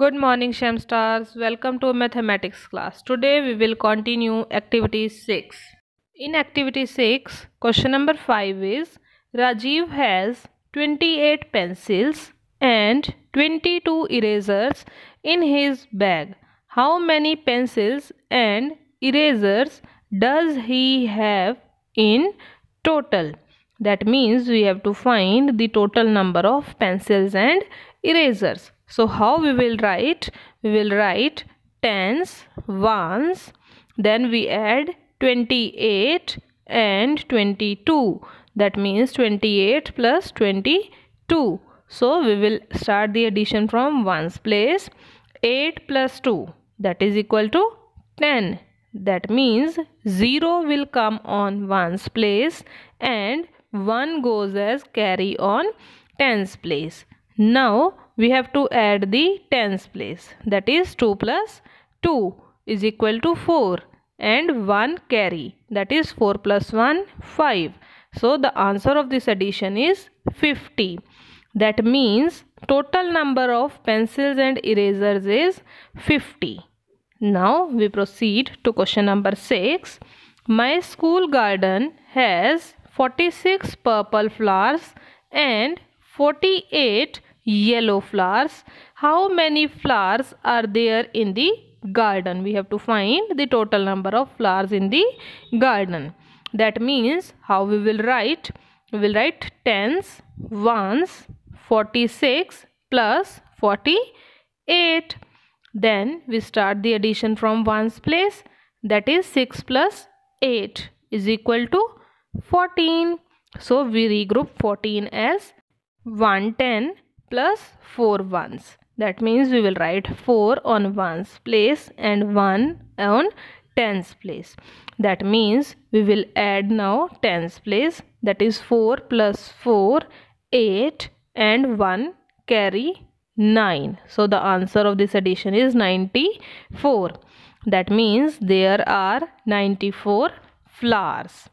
Good morning Shem Stars. Welcome to mathematics class. Today we will continue activity 6. In activity 6, question number 5 is Rajiv has 28 pencils and 22 erasers in his bag. How many pencils and erasers does he have in total? That means we have to find the total number of pencils and erasers. So how we will write? We will write tens, ones, then we add 28 and 22. That means 28 plus 22. So we will start the addition from ones place. 8 plus 2 that is equal to 10. That means 0 will come on ones place and 1 goes as carry on tens place. Now we have to add the tens place. That is 2 plus 2 is equal to 4 and 1 carry. That is 4 plus 1 5 so the answer of this addition is 50 that means total number of pencils and erasers is 50 now we proceed to question number 6 my school garden has 46 purple flowers and 48 yellow flowers. How many flowers are there in the garden? We have to find the total number of flowers in the garden. That means how we will write? We will write tens, ones, 46 plus 48. Then we start the addition from ones place. That is 6 plus 8 is equal to 14. So we regroup 14 as 110 plus 4 ones. That means we will write 4 on ones place and 1 on tens place. That means we will add now tens place. That is 4 plus 4, 8 and 1 carry 9. So the answer of this addition is 94. That means there are 94 flowers.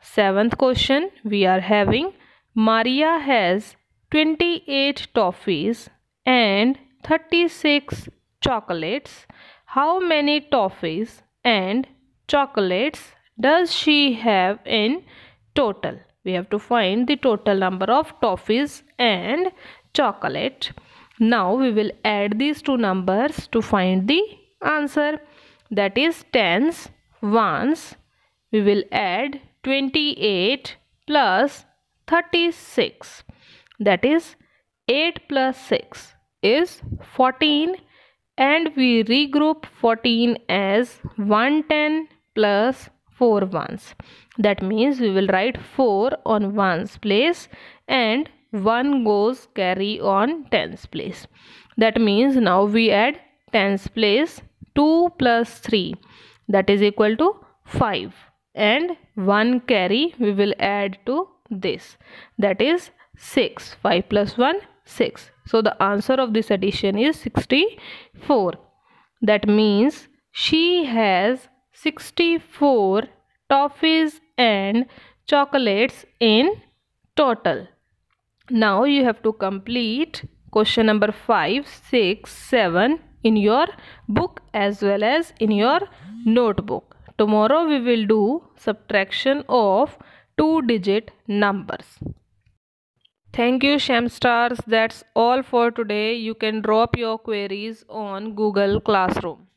Seventh question we are having Maria has 28 toffees and 36 chocolates. How many toffees and chocolates does she have in total? We have to find the total number of toffees and chocolate. Now we will add these two numbers to find the answer. That is tens, ones. We will add 28 plus 36 that is 8 plus 6 is 14 and we regroup 14 as 110 plus 4 ones. That means we will write 4 on ones place and 1 goes carry on tens place. That means now we add tens place 2 plus 3 that is equal to 5 and 1 carry we will add to this that is 6 5 plus 1 6 so the answer of this addition is 64 that means she has 64 toffees and chocolates in total. Now you have to complete question number 5 6 7 in your book as well as in your notebook. Tomorrow we will do subtraction of two digit numbers Thank you Shem Stars. That's all for today. You can drop your queries on Google Classroom.